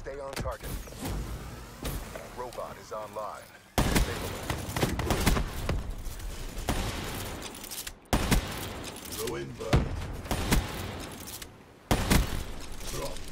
Stay on target. Robot is online. Stay it. Throw in bud. Drop.